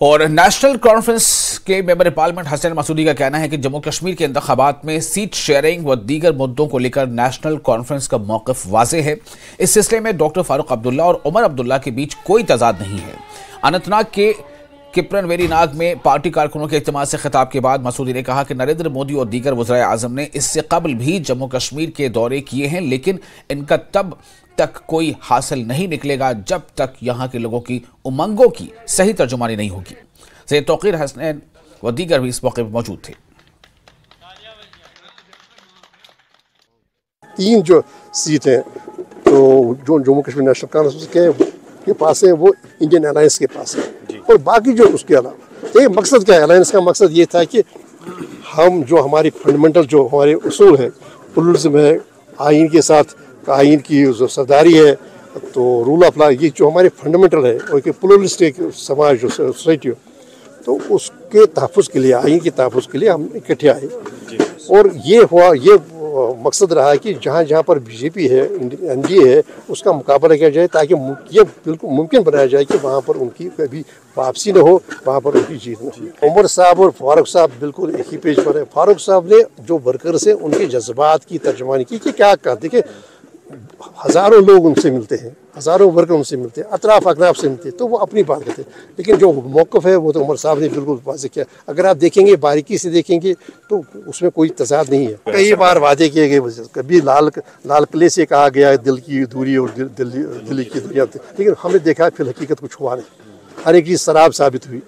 और national conference के member parliament Hasan Masoodi का कहना है कि जम्मू कश्मीर के इंतबात में सीट शेयरिंग व दीगर मुद्दों को लेकर नेशनल कॉन्फ्रेंस का मौकफ वाज है। इस सिलसिले में डॉक्टर फारूक अब्दुल्ला और उमर अब्दुल्ला के बीच कोई तजाद नहीं है। अनंतनाग के किप्रन वेरी नाग में पार्टी कारकुनों के इज्तम से खिताब के बाद मसूदी ने कहा कि नरेंद्र मोदी और दीगर वजरा आज़म ने इससे कबल भी जम्मू कश्मीर के दौरे किए हैं, लेकिन इनका तब तक कोई हासिल नहीं निकलेगा जब तक यहाँ के लोगों की उमंगों की सही तर्जुमानी नहीं होगी। सैद तोकीर हसनैन व दीगर भी इस मौके पर मौजूद थे। तीन जो सीट तो जो जम्मू कश्मीर नेशनल कांग्रेस के, के पास है वो इंडियन अलायंस के पास है। और बाकी जो उसके अलावा एक मकसद क्या है? अलायंस का मकसद ये था कि हम जो हमारी फंडामेंटल जो हमारे उसूल है प्लुरलिज्म है आइन के साथ आइन की जो सरदारी है तो रूल ऑफ़ लॉ ये जो हमारे फंडामेंटल है और एक प्लुरलिस्टिक समाज जो सोसाइटी तो उसके तहफ़ के लिए आइन के तहफ़ के लिए हम इकट्ठे आए। और ये हुआ ये मकसद रहा कि जहाँ जहाँ पर बीजेपी है एनडीए है उसका मुकाबला किया जाए ताकि ये बिल्कुल मुमकिन बनाया जाए कि वहाँ पर उनकी कभी वापसी न हो वहाँ पर उनकी जीत न हो। उमर साहब और फारूक साहब बिल्कुल एक ही पेज पर है। फारूक साहब ने जो वर्कर्स हैं उनके जज्बात की तर्जमानी की कि क्या कहते कि हज़ारों लोग उनसे मिलते हैं, हज़ारों वर्कर उनसे मिलते हैं, अतराफ अकनाफ से मिलते हैं तो वो अपनी बात करते हैं। लेकिन जो मौक़ है, वो तो उमर साहब ने बिल्कुल वाजे किया। अगर आप देखेंगे, बारीकी से देखेंगे तो उसमें कोई तजाद नहीं है। कई बार वादे किए गए कभी लाल लाल किले से कहा गया, दिल की दूरी और दिल्ली की दुनिया लेकिन हमने देखा, फिर हकीकत कुछ हुआ नहीं। हर एक चीज़ शराब साबित हुई।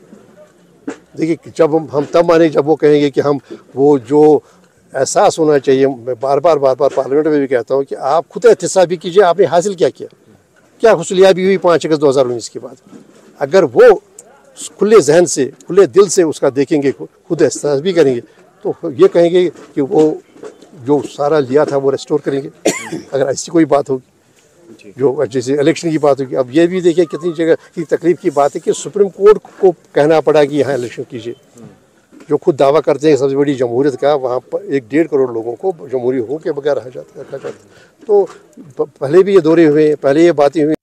देखिए, जब हम हम तब माने जब वो कहेंगे कि हम, वो जो एहसास होना चाहिए। मैं बार बार बार बार पार्लियामेंट में भी कहता हूँ कि आप खुद एहतसाबी कीजिए, आपने हासिल क्या किया? क्या हौसलियाबी हुई पाँच अगस्त दो हज़ार उन्नीस के बाद? अगर वो खुले जहन से, खुले दिल से उसका देखेंगे खुद एहसास भी करेंगे तो ये कहेंगे कि वो जो सारा लिया था वो रेस्टोर करेंगे। अगर ऐसी कोई बात होगी, जो जैसे इलेक्शन की बात होगी, अब ये भी देखिए कितनी जगह की तकलीफ़ की बात है कि सुप्रीम कोर्ट को कहना पड़ा कि यहाँ इलेक्शन कीजिए। जो खुद दावा करते हैं, सबसे बड़ी जमहूरियत का, वहाँ पर एक डेढ़ करोड़ लोगों को जमहूरी हो के बगैर रखा जाता है। तो पहले भी ये दौरे हुए, पहले ये बातें हुई।